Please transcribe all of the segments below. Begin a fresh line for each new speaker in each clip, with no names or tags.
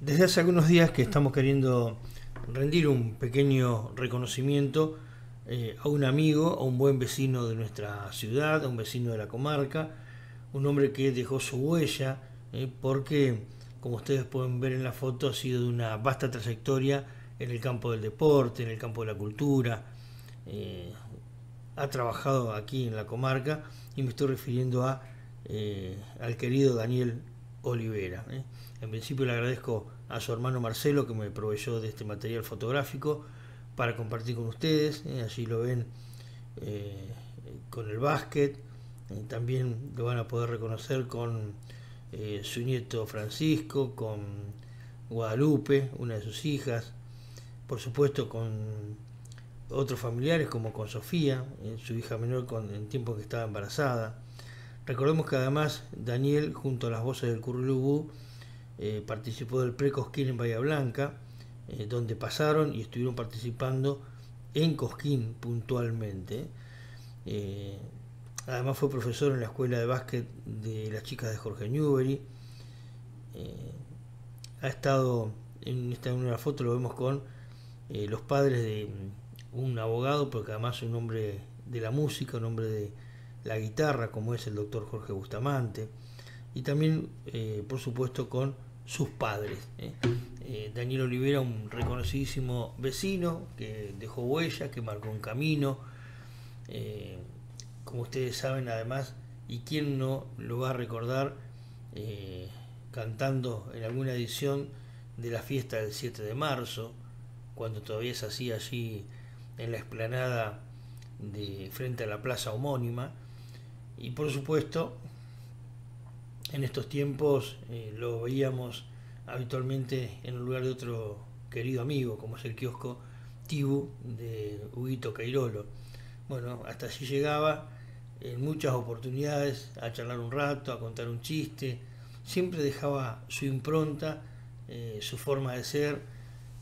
Desde hace algunos días que estamos queriendo rendir un pequeño reconocimiento eh, a un amigo, a un buen vecino de nuestra ciudad, a un vecino de la comarca, un hombre que dejó su huella, eh, porque, como ustedes pueden ver en la foto, ha sido de una vasta trayectoria en el campo del deporte, en el campo de la cultura, eh, ha trabajado aquí en la comarca y me estoy refiriendo a, al querido Daniel Olivera. En principio le agradezco a su hermano Marcelo que me proveyó de este material fotográfico para compartir con ustedes. ¿eh? allí lo ven eh, con el básquet. Eh, también lo van a poder reconocer con su nieto Francisco, con Guadalupe, una de sus hijas. Por supuesto con otros familiares como con Sofía, su hija menor con, en tiempo que estaba embarazada. Recordemos que además Daniel, junto a las voces del Curulubú, eh, participó del Pre-Cosquín en Bahía Blanca, eh, donde pasaron y estuvieron participando en Cosquín puntualmente. Eh, además fue profesor en la escuela de básquet de las chicas de Jorge Newbery. ha estado en esta en una foto lo vemos con los padres de un abogado, porque además es un hombre de la música, un hombre de la guitarra, como es el doctor Jorge Bustamante, y también, por supuesto, con sus padres. ¿eh? Eh, Daniel Olivera, un reconocidísimo vecino que dejó huella, que marcó un camino. Eh, como ustedes saben, además, y quién no lo va a recordar cantando en alguna edición de la fiesta del 7 de marzo, cuando todavía se hacía allí en la explanada de frente a la plaza homónima. Y por supuesto, en estos tiempos eh, lo veíamos habitualmente en un lugar de otro querido amigo, como es el kiosco Tibu de Huguito Cairolo. Bueno, hasta allí llegaba en muchas oportunidades a charlar un rato, a contar un chiste, siempre dejaba su impronta, eh, su forma de ser,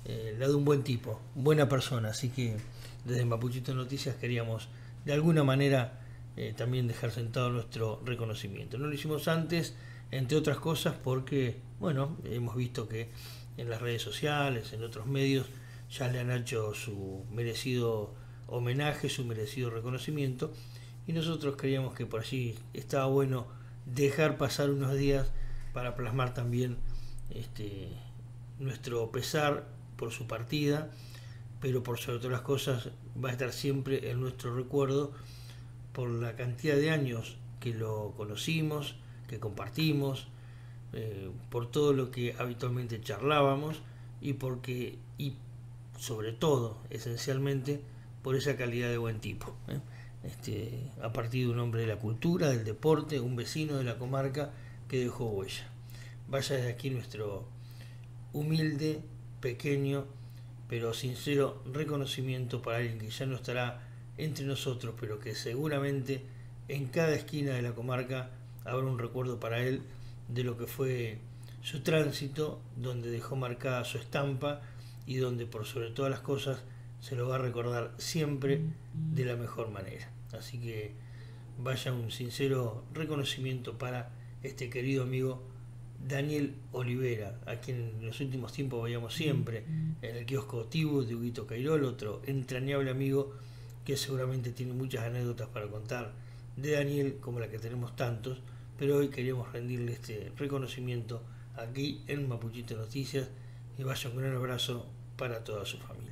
eh, la de un buen tipo, buena persona, así que desde Mapuchito Noticias queríamos de alguna manera eh, también dejar sentado nuestro reconocimiento. No lo hicimos antes, entre otras cosas, porque, bueno, hemos visto que en las redes sociales, en otros medios, ya le han hecho su merecido homenaje, su merecido reconocimiento, y nosotros creíamos que por allí estaba bueno dejar pasar unos días para plasmar también este, nuestro pesar por su partida, pero por sobre todas las cosas va a estar siempre en nuestro recuerdo por la cantidad de años que lo conocimos, que compartimos, eh, por todo lo que habitualmente charlábamos y porque y sobre todo, esencialmente, por esa calidad de buen tipo. ¿eh? Este, a partir de un hombre de la cultura, del deporte, un vecino de la comarca que dejó huella. Vaya desde aquí nuestro humilde, pequeño, pero sincero reconocimiento para alguien que ya no estará entre nosotros, pero que seguramente en cada esquina de la comarca habrá un recuerdo para él de lo que fue su tránsito, donde dejó marcada su estampa y donde por sobre todas las cosas se lo va a recordar siempre de la mejor manera. Así que vaya un sincero reconocimiento para este querido amigo Daniel Olivera, a quien en los últimos tiempos veíamos siempre en el kiosco Tibu de Huguito Cairol, otro entrañable amigo que seguramente tiene muchas anécdotas para contar de Daniel, como la que tenemos tantos, pero hoy queríamos rendirle este reconocimiento aquí en Mapuchito Noticias y vaya un gran abrazo para toda su familia.